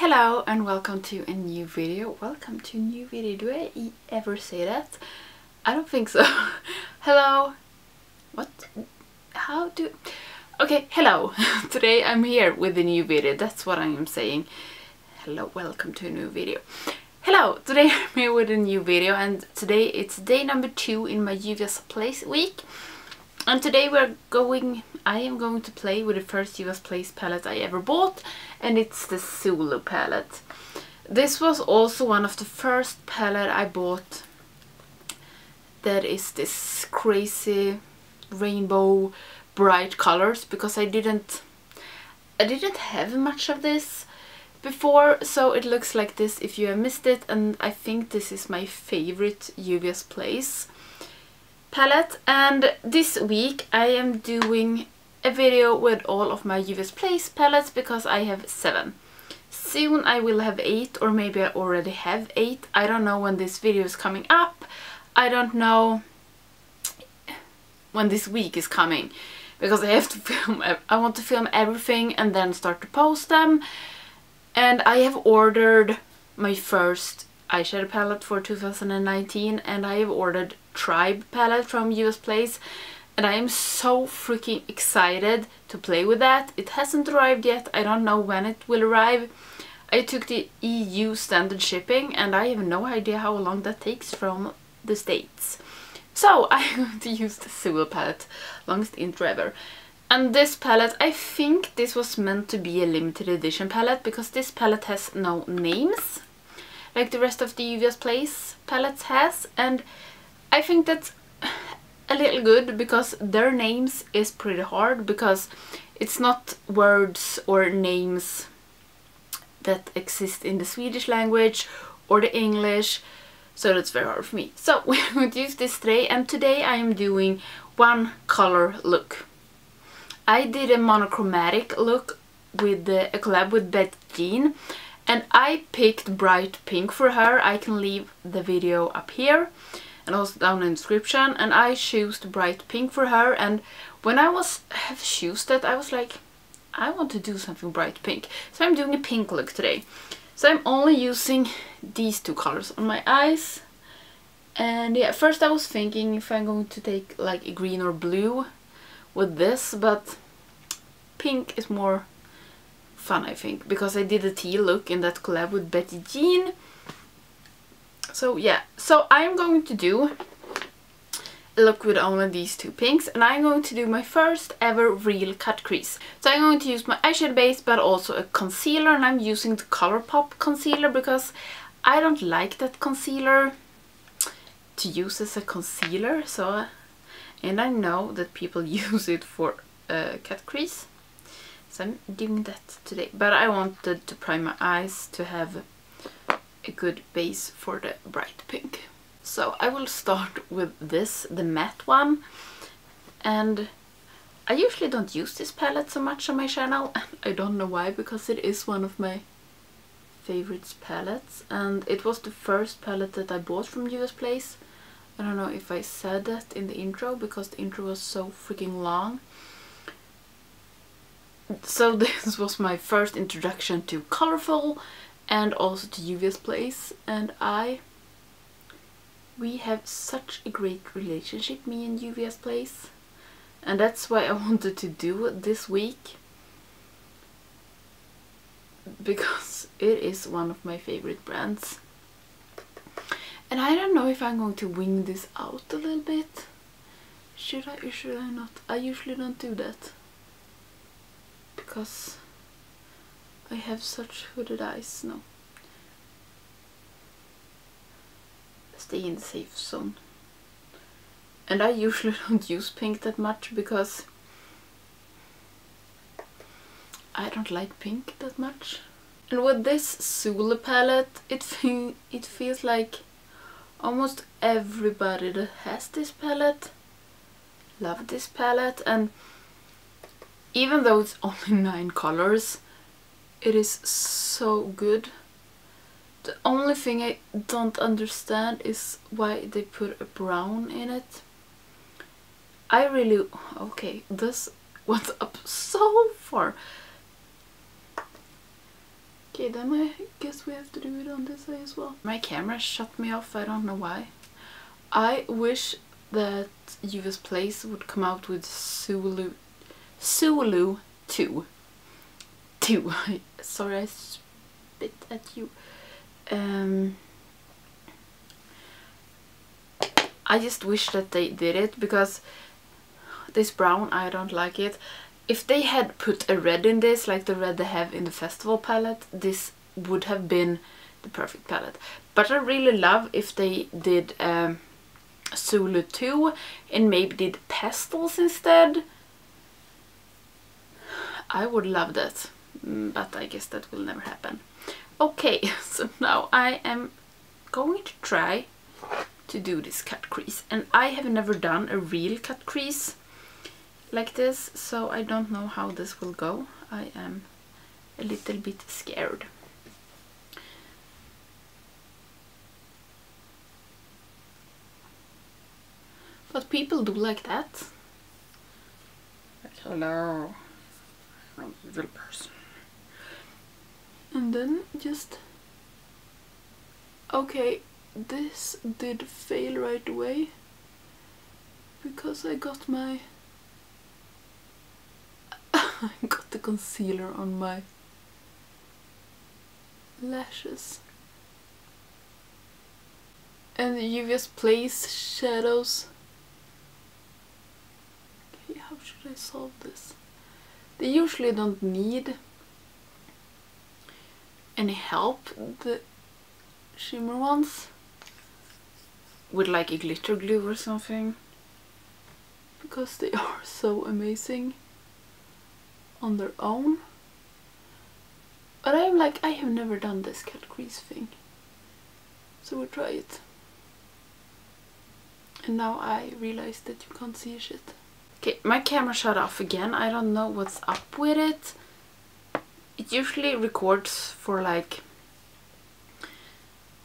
Hello and welcome to a new video. Welcome to a new video. Do I ever say that? I don't think so. hello. What? How do... Okay, hello. Today I'm here with a new video. That's what I am saying. Hello, welcome to a new video. Hello, today I'm here with a new video and today it's day number two in my Juvia's Place week. And today we're going, I am going to play with the first Juvia's Place palette I ever bought and it's the Zulu palette. This was also one of the first palette I bought that is this crazy rainbow bright colors because I didn't I didn't have much of this before so it looks like this if you have missed it and I think this is my favorite Juvia's Place palette and this week I am doing a video with all of my Juvia's Place palettes because I have seven. Soon I will have eight or maybe I already have eight. I don't know when this video is coming up. I don't know when this week is coming because I have to film, I want to film everything and then start to post them. And I have ordered my first eyeshadow palette for 2019 and I have ordered Tribe palette from Juvia's Place and I am so freaking excited to play with that. It hasn't arrived yet, I don't know when it will arrive. I took the EU standard shipping and I have no idea how long that takes from the States. So I'm going to use the Zulu palette, longest intro ever. And this palette, I think this was meant to be a limited edition palette because this palette has no names like the rest of the Juvia's Place palettes has and I think that's a little good because their names is pretty hard because it's not words or names that exist in the Swedish language or the English so that's very hard for me. So we're going to use this today and today I am doing one color look. I did a monochromatic look with the, a collab with Betty Jean and I picked bright pink for her. I can leave the video up here and also down in the description. And I chose bright pink for her. And when I was have chosen that I was like I want to do something bright pink. So I'm doing a pink look today. So I'm only using these two colors on my eyes. And yeah first I was thinking if I'm going to take like a green or blue with this but pink is more fun I think because I did a tea look in that collab with Betty Jean. So yeah, so I'm going to do a look with only these two pinks and I'm going to do my first ever real cut crease. So I'm going to use my eyeshadow base but also a concealer and I'm using the Colourpop concealer because I don't like that concealer to use as a concealer so and I know that people use it for a cut crease so I'm doing that today but I wanted to prime my eyes to have a good base for the bright pink. So I will start with this, the matte one. And I usually don't use this palette so much on my channel. I don't know why, because it is one of my favorites palettes. And it was the first palette that I bought from Juvia's Place. I don't know if I said that in the intro, because the intro was so freaking long. So this was my first introduction to colorful and also to Juvia's Place and I we have such a great relationship me and Juvia's Place and that's why I wanted to do it this week because it is one of my favorite brands. And I don't know if I'm going to wing this out a little bit. Should I or should I not? I usually don't do that because I have such hooded eyes, no. Stay in the safe zone. And I usually don't use pink that much because I don't like pink that much. And with this Zulu palette, it, fe it feels like almost everybody that has this palette love this palette and even though it's only nine colors it is so good. The only thing I don't understand is why they put a brown in it. I really... Okay, this went up so far. Okay, then I guess we have to do it on this side as well. My camera shut me off, I don't know why. I wish that Juvia's Place would come out with Sulu... Sulu 2. 2. Sorry, I spit at you. Um, I just wish that they did it because this brown, I don't like it. If they had put a red in this, like the red they have in the festival palette, this would have been the perfect palette. But I really love if they did um, Zulu 2 and maybe did pastels instead. I would love that, mm, but I guess that will never happen. Okay, so now I am going to try to do this cut crease. And I have never done a real cut crease like this, so I don't know how this will go. I am a little bit scared. But people do like that. Hello, I'm person. And then just... Okay, this did fail right away because I got my I got the concealer on my lashes. And you just place shadows. Okay, how should I solve this? They usually don't need any help, the shimmer ones, with like a glitter glue or something, because they are so amazing on their own. But I'm like, I have never done this cut crease thing. So we'll try it. And now I realize that you can't see shit. Okay, my camera shut off again. I don't know what's up with it. It usually records for like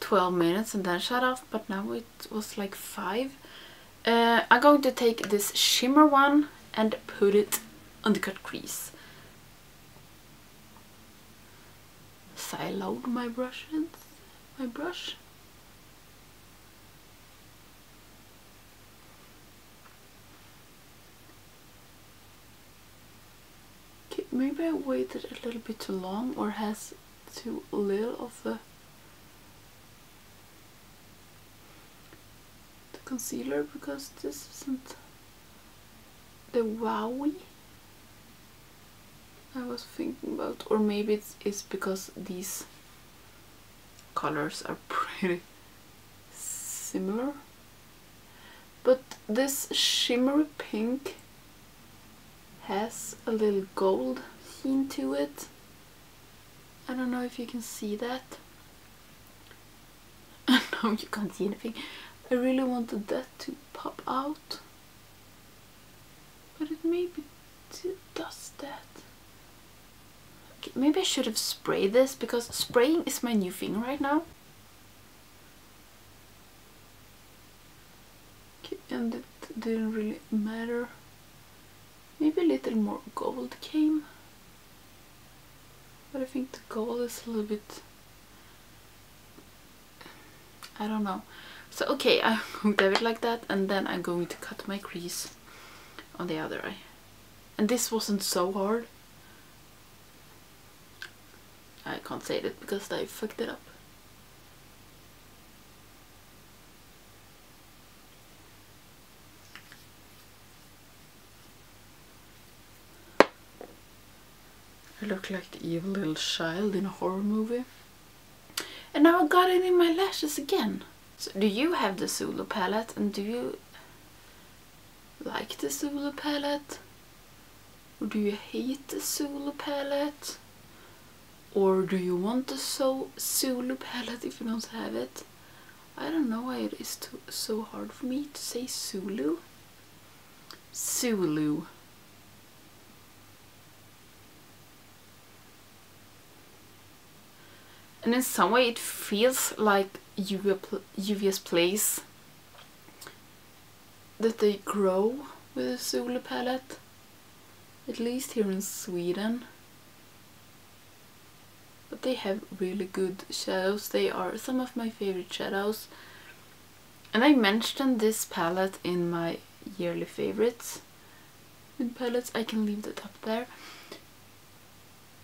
12 minutes and then shut off, but now it was like 5. Uh, I'm going to take this shimmer one and put it on the cut crease. siloed my brushes, my brush. Okay, maybe I waited a little bit too long or has too little of the, the concealer because this isn't the wowie I was thinking about. Or maybe it's, it's because these colors are pretty similar. But this shimmery pink has a little gold sheen to it. I don't know if you can see that. No you can't see anything. I really wanted that to pop out. But it maybe does that. Okay, Maybe I should have sprayed this because spraying is my new thing right now. Okay, And it didn't really matter. Maybe a little more gold came. But I think the gold is a little bit... I don't know. So okay, going to it like that and then I'm going to cut my crease on the other eye. And this wasn't so hard. I can't say that because I fucked it up. I look like the evil little child in a horror movie. And now I got it in my lashes again. So do you have the Zulu palette and do you like the Zulu palette? Or do you hate the Zulu palette? Or do you want a so Zulu palette if you don't have it? I don't know why it is too, so hard for me to say Zulu. Zulu. And in some way it feels like Juvia's Place that they grow with a Zulu palette. At least here in Sweden. But they have really good shadows. They are some of my favorite shadows. And I mentioned this palette in my yearly favorites. in palettes, I can leave that up there.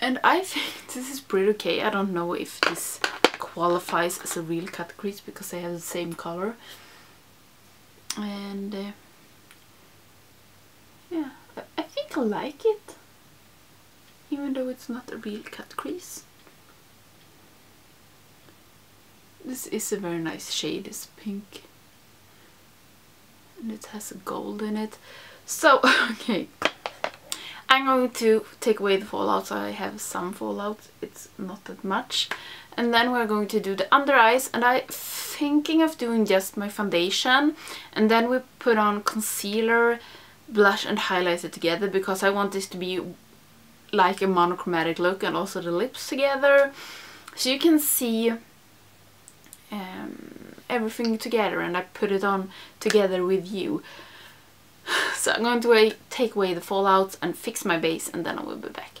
And I think this is pretty okay. I don't know if this qualifies as a real cut crease because they have the same color. And uh, yeah, I, I think I like it. Even though it's not a real cut crease. This is a very nice shade, it's pink. And it has a gold in it. So, okay. I'm going to take away the fallout. I have some fallout. It's not that much. And then we're going to do the under eyes. And I'm thinking of doing just my foundation. And then we put on concealer, blush and highlighter together. Because I want this to be like a monochromatic look. And also the lips together. So you can see um, everything together. And I put it on together with you. So I'm going to take away the fallouts and fix my base and then I will be back.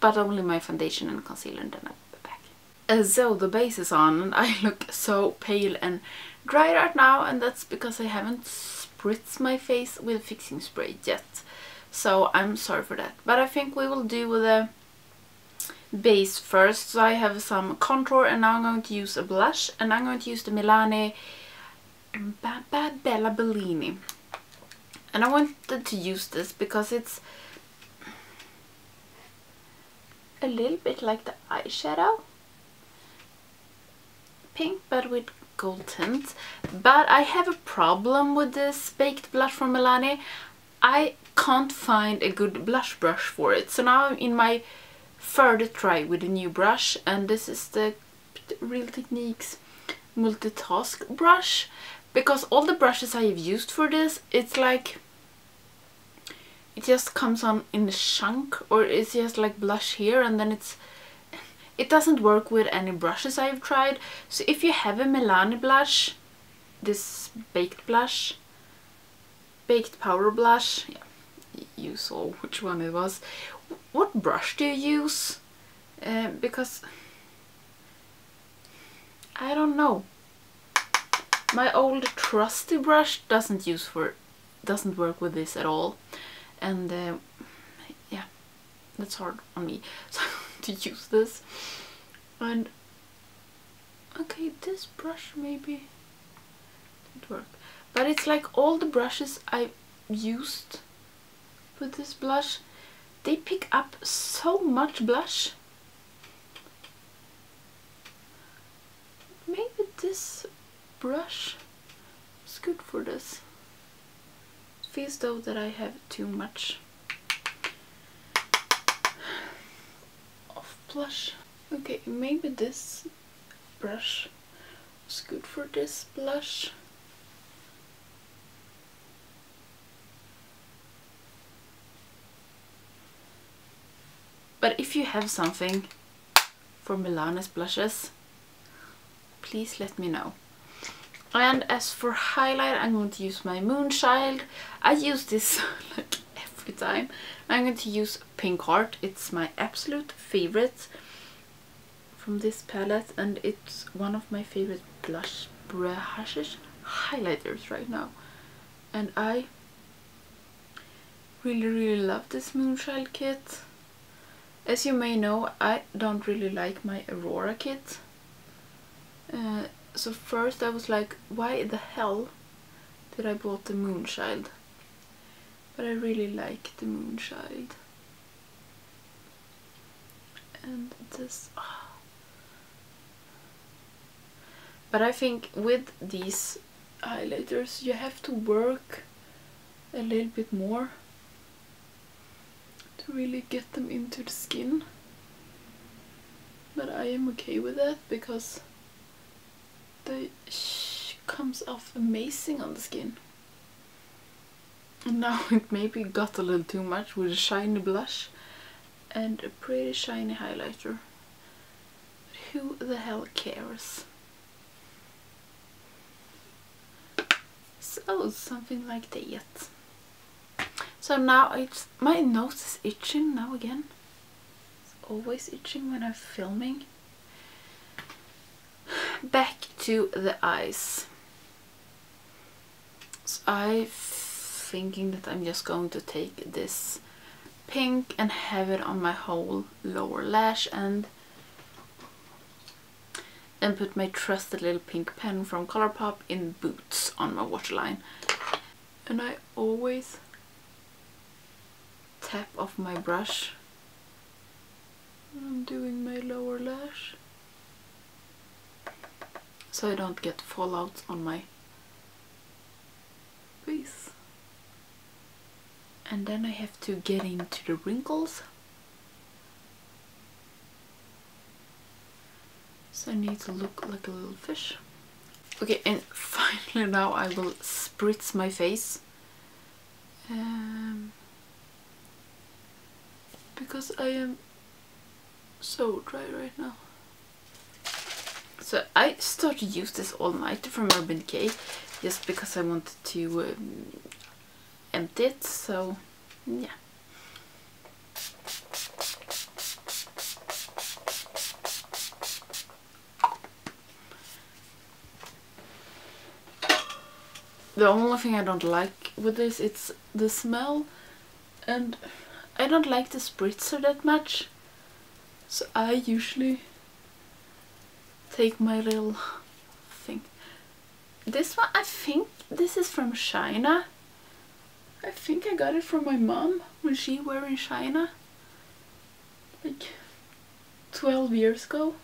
But only my foundation and concealer and then I'll be back. So the base is on and I look so pale and dry right now and that's because I haven't spritzed my face with fixing spray yet. So I'm sorry for that. But I think we will do the base first. So I have some contour and now I'm going to use a blush and I'm going to use the Milani Bella Bellini. And I wanted to use this because it's a little bit like the eyeshadow. Pink but with gold tint. But I have a problem with this baked blush from Milani. I can't find a good blush brush for it. So now I'm in my third try with a new brush and this is the Real Techniques multitask brush because all the brushes I have used for this it's like it just comes on in a chunk or it's just like blush here and then it's it doesn't work with any brushes I've tried. So if you have a Milani blush this baked blush baked powder blush yeah, you saw which one it was. What brush do you use? Uh, because I don't know. My old trusty brush doesn't use for doesn't work with this at all and uh, yeah that's hard on me. So to use this. And okay this brush maybe didn't work. But it's like all the brushes I used with this blush they pick up so much blush. Maybe this brush is good for this feels though that I have too much of blush okay maybe this brush is good for this blush But if you have something for Milani's blushes, please let me know. And as for highlight, I'm going to use my Moonchild. I use this like every time. I'm going to use Pink Heart. It's my absolute favorite from this palette and it's one of my favorite blush brushes highlighters right now. And I really really love this Moonchild kit. As you may know, I don't really like my Aurora kit. Uh, so first I was like, why the hell did I bought the Moonchild? But I really like the Moonchild. And this... Oh. But I think with these highlighters you have to work a little bit more to really get them into the skin. But I am okay with that because they comes off amazing on the skin. And now it maybe got a little too much with a shiny blush and a pretty shiny highlighter. But who the hell cares? So something like that. So now it's my nose is itching now again. It's always itching when I'm filming. Back to the eyes. So I'm thinking that I'm just going to take this pink and have it on my whole lower lash and and put my trusted little pink pen from Colourpop in Boots on my waterline. And I always tap off my brush when I'm doing my lower lash so I don't get fallouts on my face. And then I have to get into the wrinkles. So I need to look like a little fish. Okay, and finally now I will spritz my face. Um, because I am so dry right now. So I started to use this all night from Urban Decay just because I wanted to um, empty it, so yeah. The only thing I don't like with this it's the smell and I don't like the spritzer that much so I usually take my little thing. This one I think this is from China I think I got it from my mom when she were in China. Like 12 years ago.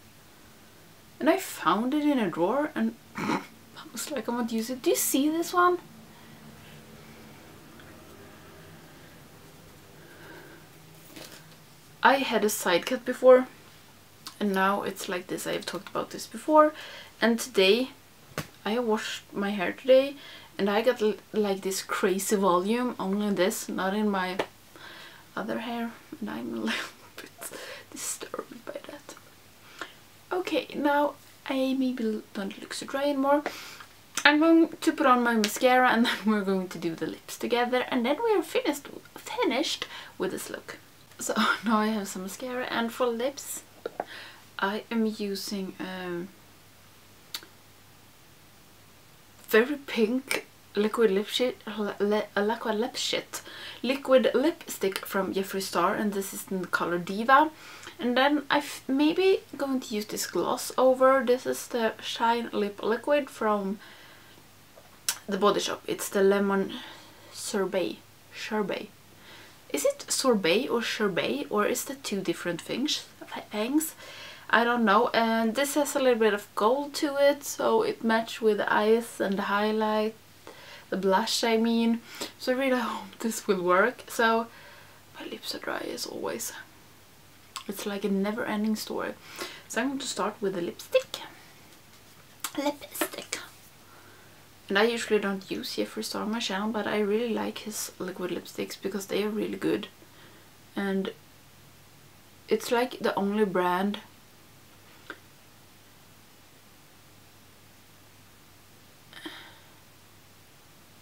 And I found it in a drawer and I was like I want to use it. Do you see this one? I had a side cut before and now it's like this. I've talked about this before. And today I washed my hair today and I got like this crazy volume only this not in my other hair. And I'm a little bit disturbed by that. Okay now I maybe don't look so dry anymore. I'm going to put on my mascara and then we're going to do the lips together and then we are finished finished with this look. So now I have some mascara and for lips I am using um, very pink liquid lip lipstick, liquid lipstick, liquid lipstick from Jeffree Star, and this is in the color Diva. And then I'm maybe going to use this gloss over. This is the Shine Lip Liquid from the Body Shop. It's the Lemon Sorbet. Sorbet. Is it sorbet or sorbet or is that two different things? Things? I don't know. And this has a little bit of gold to it, so it matches with the eyes and the highlight the blush I mean. So I really hope this will work. So my lips are dry as always. It's like a never-ending story. So I'm going to start with the lipstick. Lipstick. And I usually don't use Jeffree Star on my channel, but I really like his liquid lipsticks because they are really good. And it's like the only brand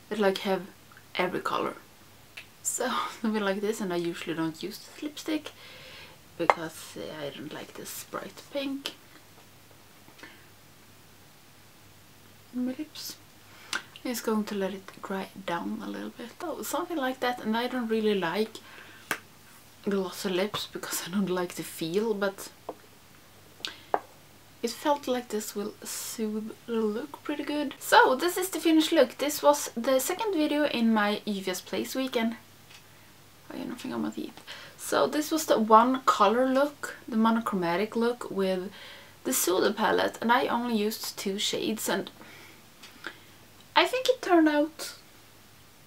that like have every color. So something like this and I usually don't use this lipstick because uh, I don't like this bright pink my lips. I'm just going to let it dry down a little bit. Oh, something like that and I don't really like glossy lips because I don't like the feel but it felt like this will soothe the look pretty good. So this is the finished look. This was the second video in my Juvia's Place weekend. I have nothing on my teeth. So this was the one color look, the monochromatic look with the Suda palette and I only used two shades and I think it turned out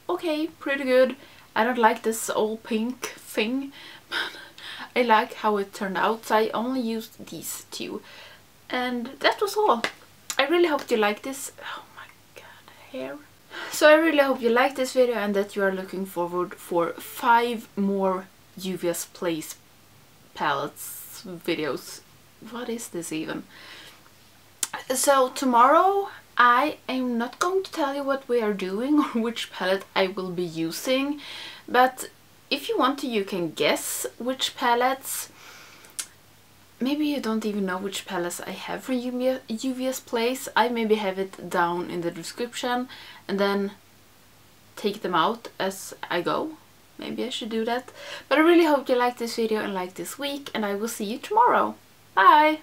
okay, pretty good. I don't like this all pink thing, I like how it turned out so I only used these two. And that was all. I really hope you like this. Oh my god, hair. So I really hope you like this video and that you are looking forward for five more Juvia's Place palettes videos. What is this even? So tomorrow I am not going to tell you what we are doing or which palette I will be using but if you want to you can guess which palettes maybe you don't even know which palettes I have from Juvia's Place. I maybe have it down in the description and then take them out as I go. Maybe I should do that. But I really hope you liked this video and like this week and I will see you tomorrow. Bye!